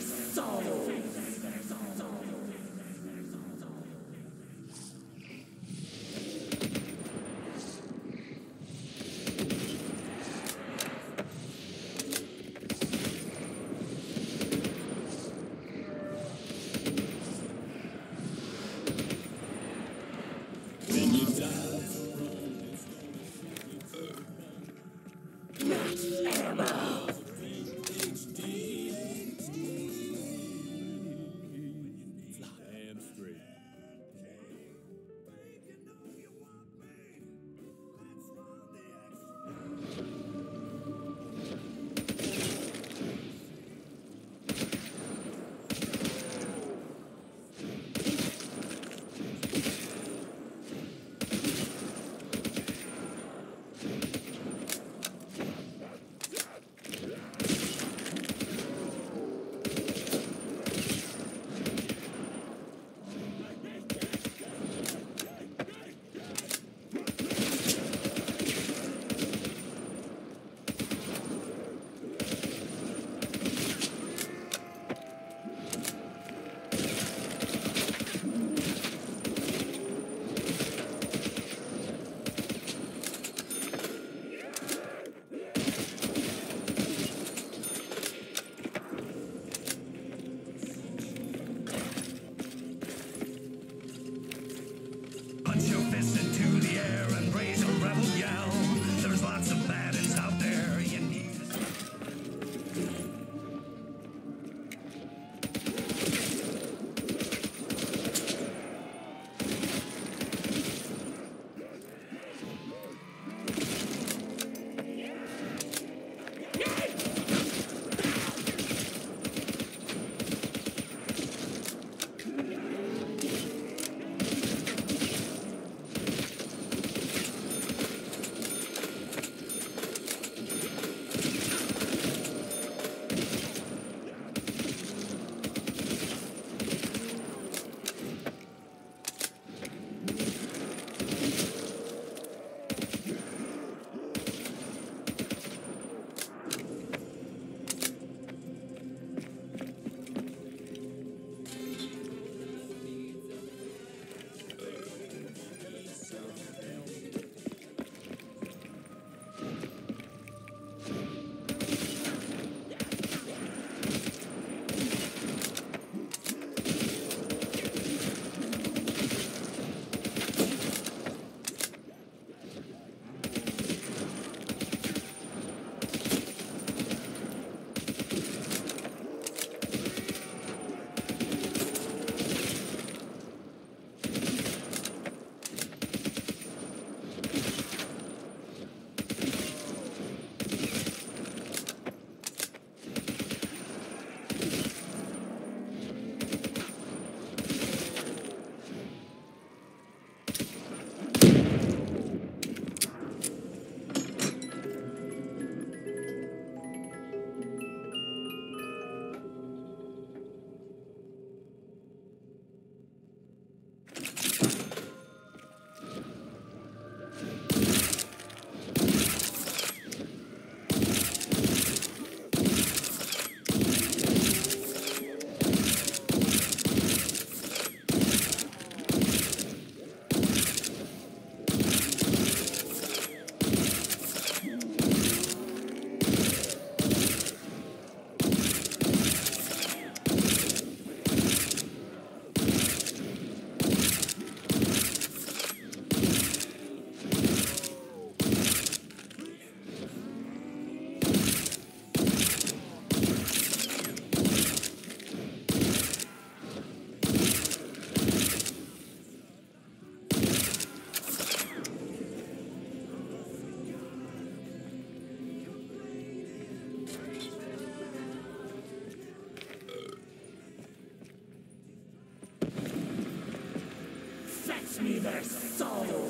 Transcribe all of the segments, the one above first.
Fetch Their souls.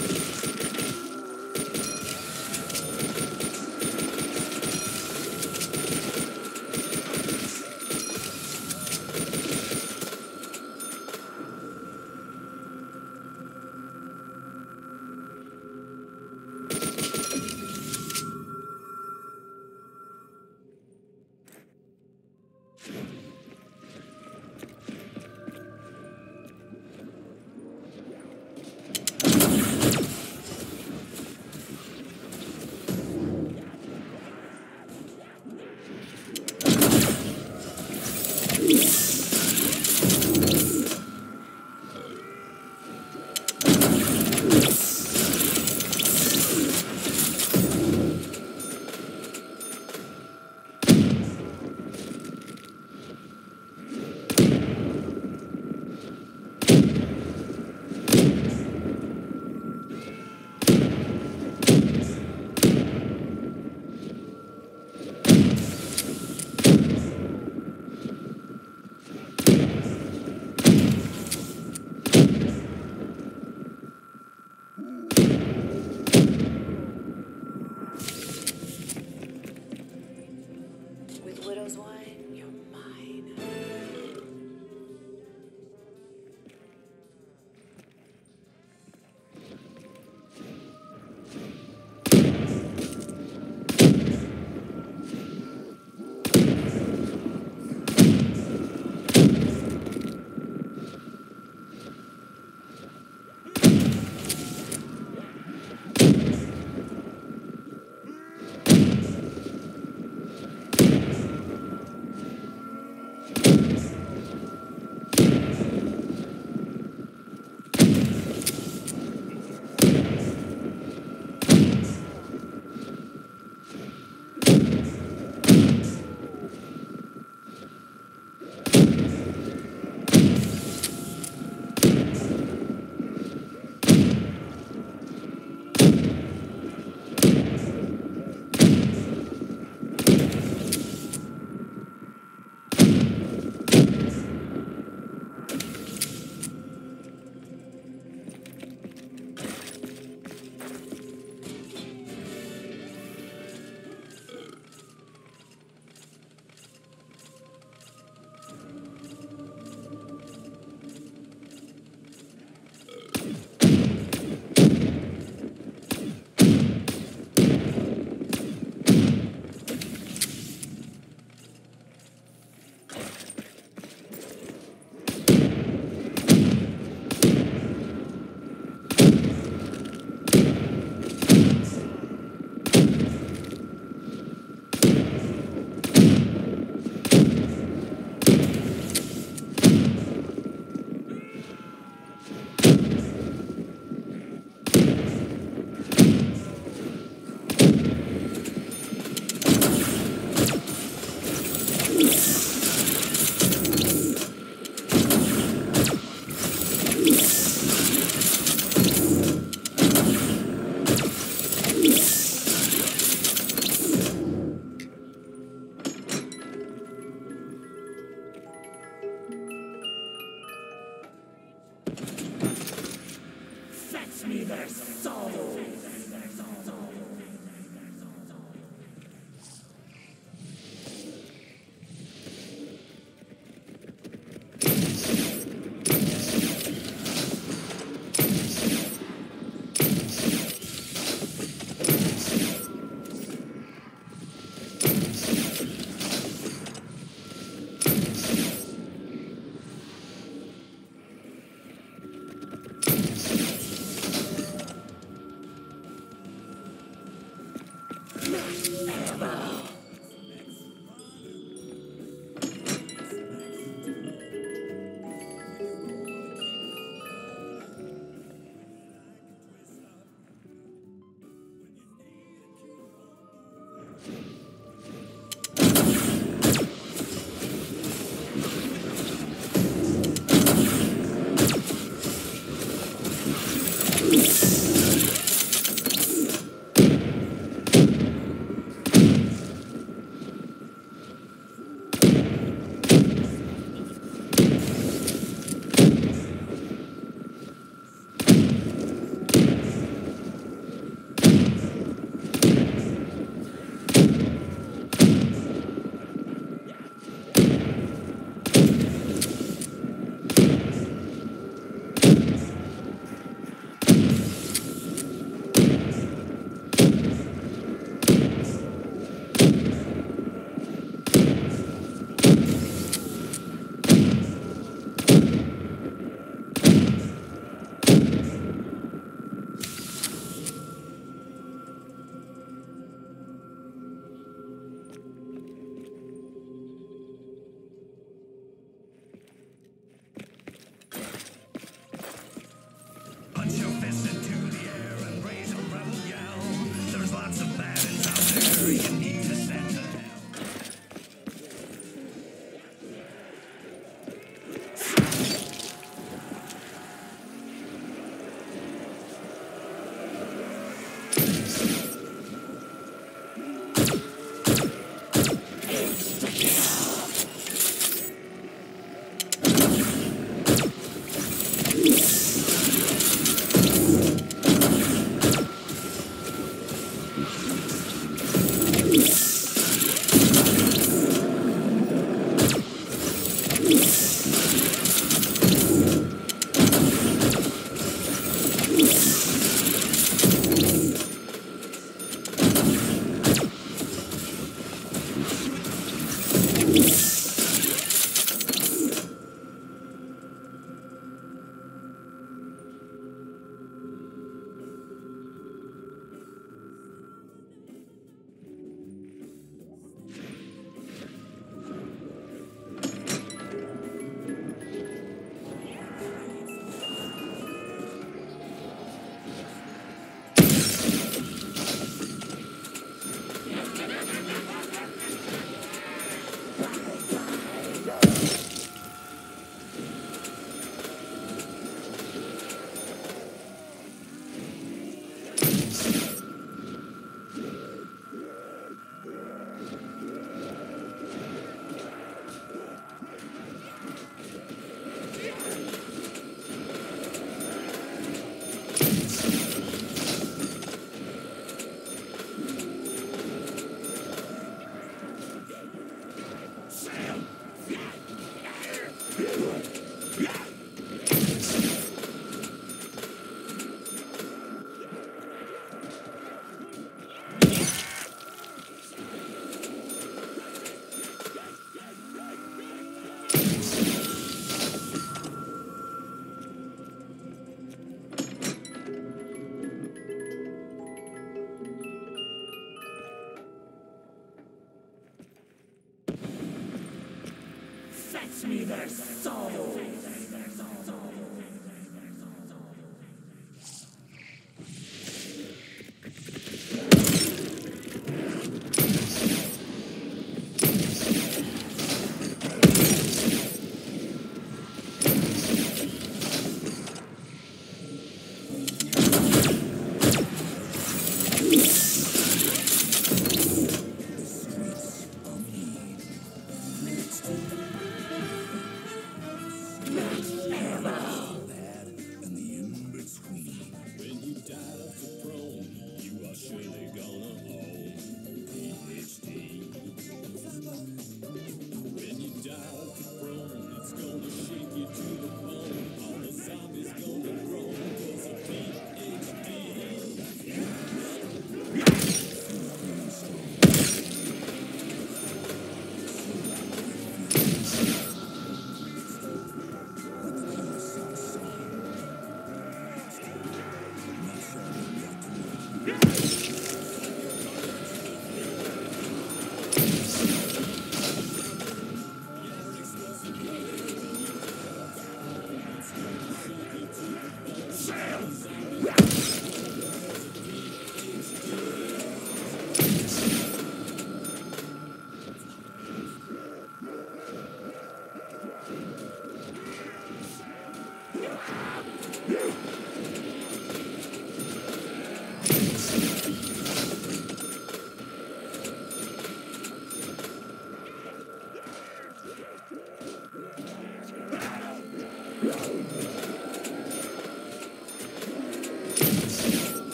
me their souls.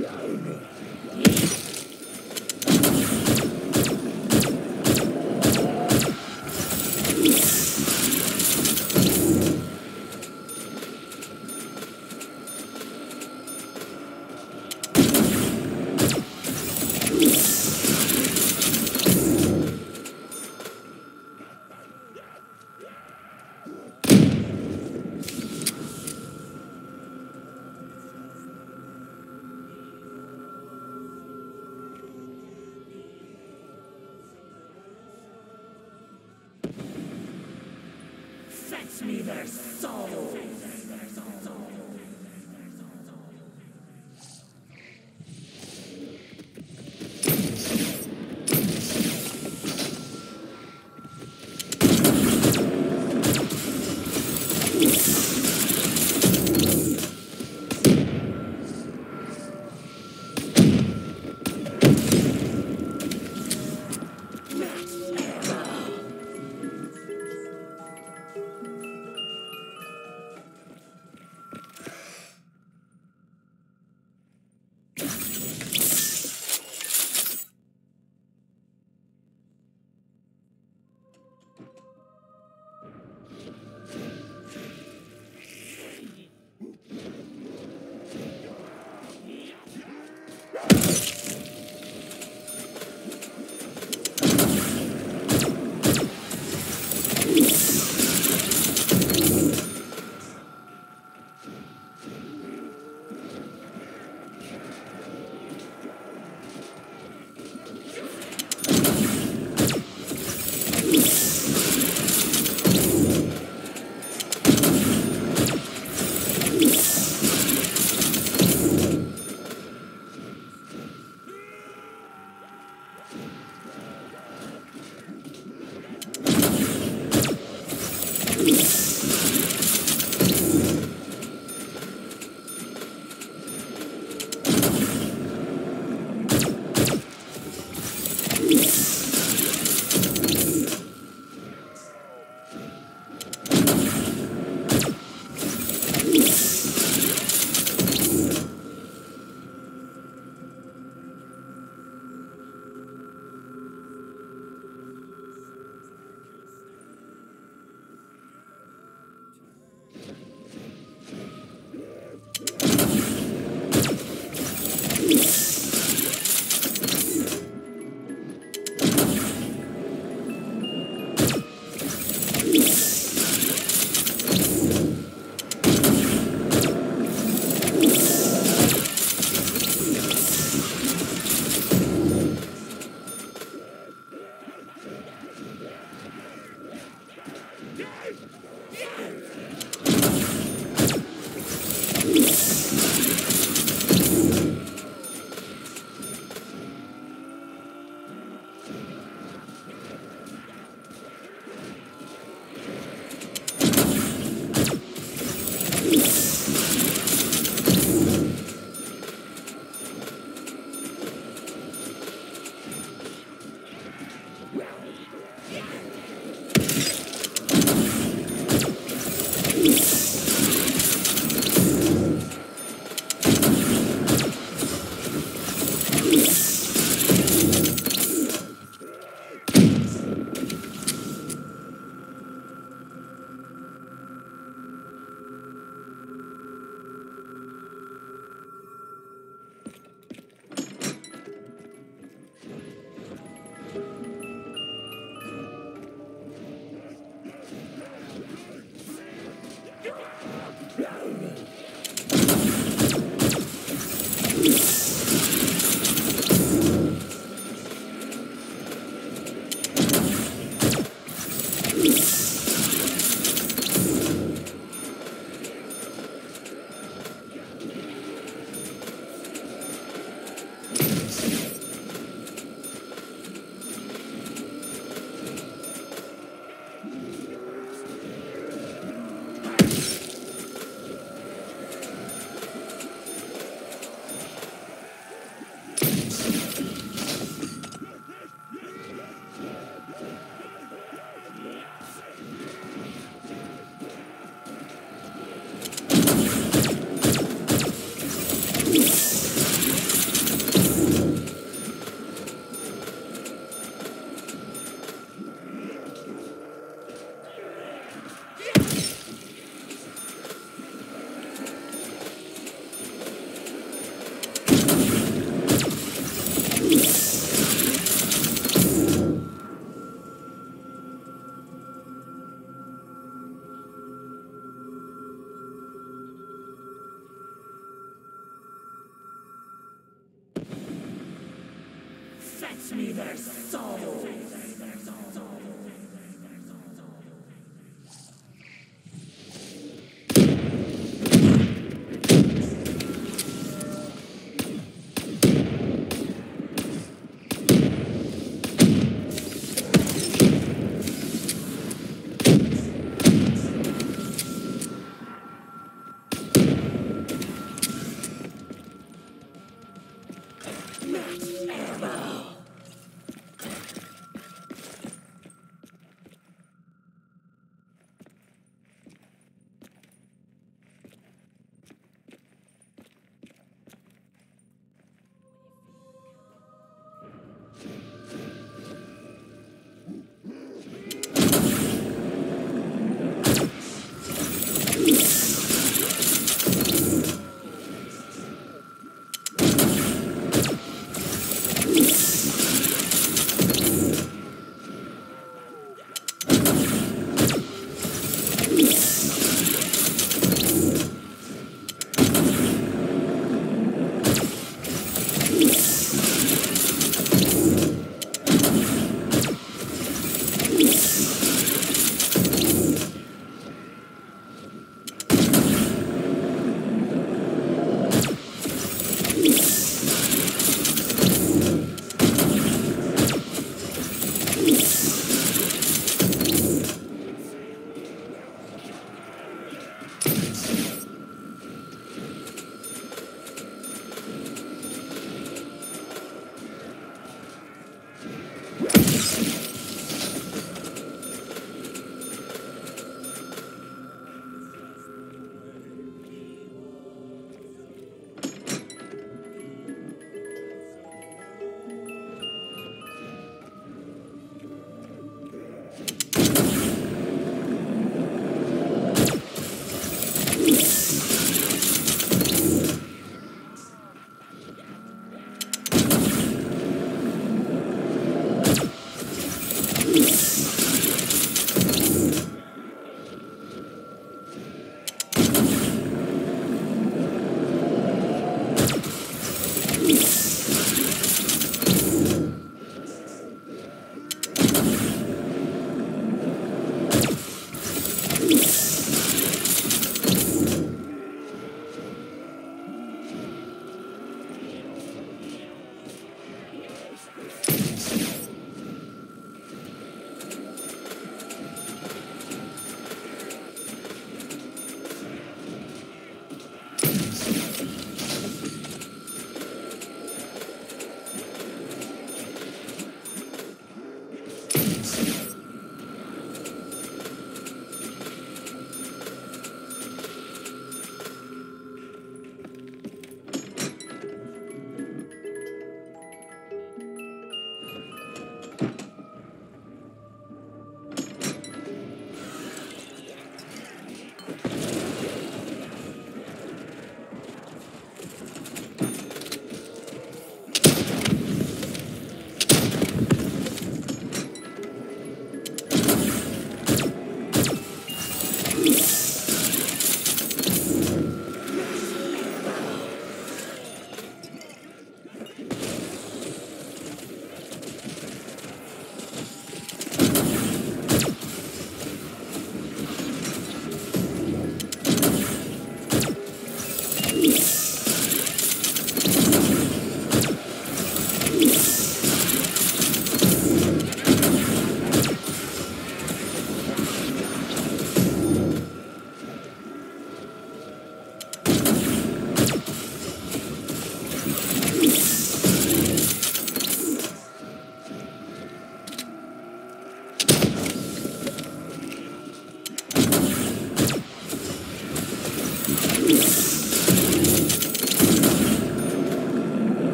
Thank their souls.